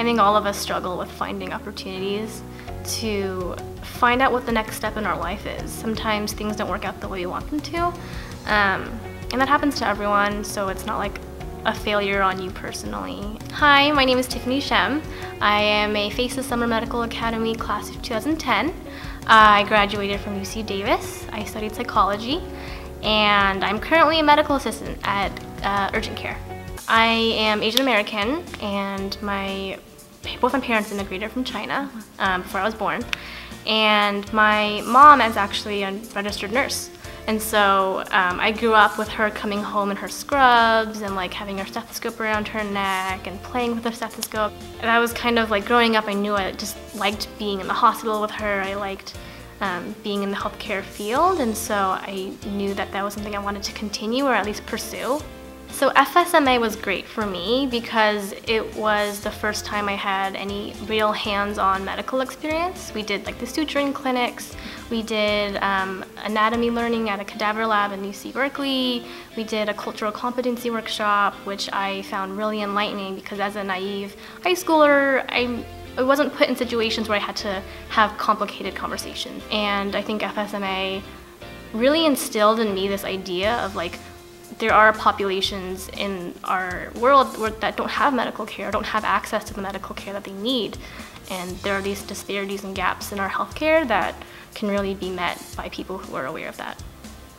I think all of us struggle with finding opportunities to find out what the next step in our life is. Sometimes things don't work out the way we want them to, um, and that happens to everyone, so it's not like a failure on you personally. Hi, my name is Tiffany Shem. I am a FACES Summer Medical Academy class of 2010. Uh, I graduated from UC Davis. I studied psychology, and I'm currently a medical assistant at uh, urgent care. I am Asian American, and my both my parents immigrated from China um, before I was born, and my mom is actually a registered nurse. And so um, I grew up with her coming home in her scrubs and like having her stethoscope around her neck and playing with her stethoscope. And I was kind of like growing up, I knew I just liked being in the hospital with her. I liked um, being in the healthcare field, and so I knew that that was something I wanted to continue or at least pursue. So FSMA was great for me because it was the first time I had any real hands-on medical experience. We did like the suturing clinics, we did um, anatomy learning at a cadaver lab in UC Berkeley, we did a cultural competency workshop, which I found really enlightening because as a naive high schooler, I I wasn't put in situations where I had to have complicated conversations. And I think FSMA really instilled in me this idea of like there are populations in our world that don't have medical care, don't have access to the medical care that they need. And there are these disparities and gaps in our healthcare that can really be met by people who are aware of that.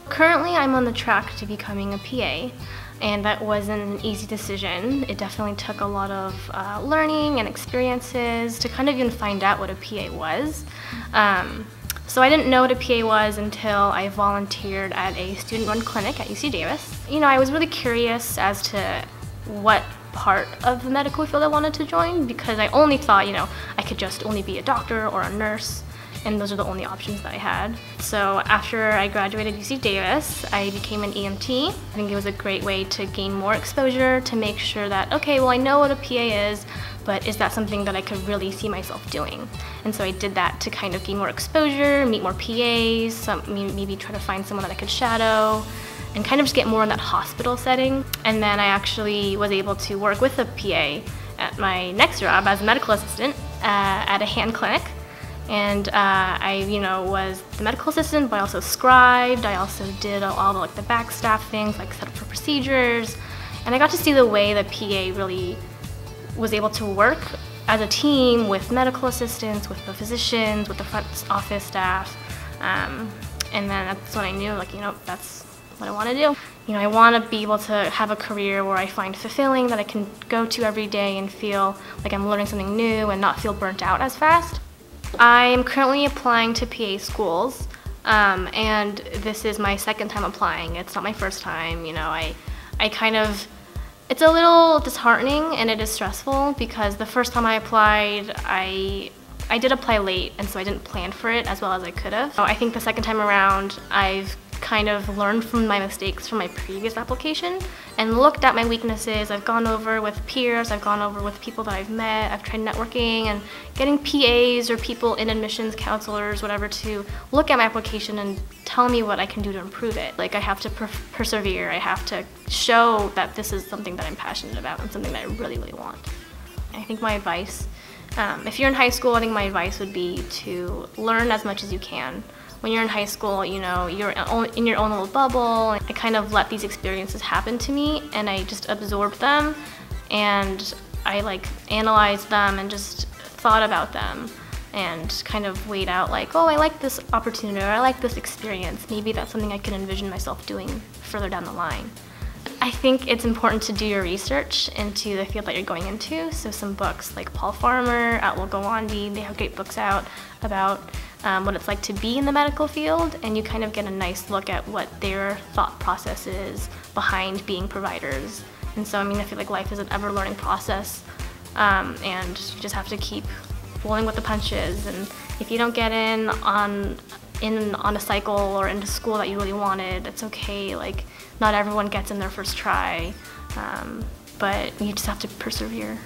Currently, I'm on the track to becoming a PA, and that wasn't an easy decision. It definitely took a lot of uh, learning and experiences to kind of even find out what a PA was. Um, so I didn't know what a PA was until I volunteered at a student-run clinic at UC Davis. You know, I was really curious as to what part of the medical field I wanted to join because I only thought, you know, I could just only be a doctor or a nurse and those are the only options that I had. So after I graduated UC Davis, I became an EMT. I think it was a great way to gain more exposure to make sure that, okay, well I know what a PA is, but is that something that I could really see myself doing? And so I did that to kind of gain more exposure, meet more PAs, some, maybe try to find someone that I could shadow, and kind of just get more in that hospital setting. And then I actually was able to work with a PA at my next job as a medical assistant uh, at a hand clinic. And uh, I, you know, was the medical assistant, but I also scribed. I also did all the like the back staff things, like set up for procedures. And I got to see the way the PA really was able to work as a team with medical assistants, with the physicians, with the front office staff. Um, and then that's when I knew, like, you know, that's what I want to do. You know, I want to be able to have a career where I find fulfilling, that I can go to every day and feel like I'm learning something new and not feel burnt out as fast. I'm currently applying to PA schools, um, and this is my second time applying. It's not my first time. You know, I, I kind of it's a little disheartening and it is stressful because the first time I applied, I I did apply late and so I didn't plan for it as well as I could have. So I think the second time around, I've kind of learned from my mistakes from my previous application and looked at my weaknesses. I've gone over with peers, I've gone over with people that I've met, I've tried networking and getting PAs or people in admissions counselors, whatever, to look at my application and tell me what I can do to improve it. Like I have to per persevere, I have to show that this is something that I'm passionate about and something that I really, really want. I think my advice, um, if you're in high school, I think my advice would be to learn as much as you can when you're in high school, you know, you're in your own little bubble. I kind of let these experiences happen to me and I just absorbed them and I like analyzed them and just thought about them and kind of weighed out like, oh, I like this opportunity or I like this experience. Maybe that's something I can envision myself doing further down the line. I think it's important to do your research into the field that you're going into. So some books like Paul Farmer, Atul Gawande, they have great books out about um, what it's like to be in the medical field and you kind of get a nice look at what their thought process is behind being providers. And so I mean I feel like life is an ever learning process um, and you just have to keep rolling with the punches and if you don't get in on in on a cycle or into school that you really wanted, it's okay. Like not everyone gets in their first try, um, but you just have to persevere.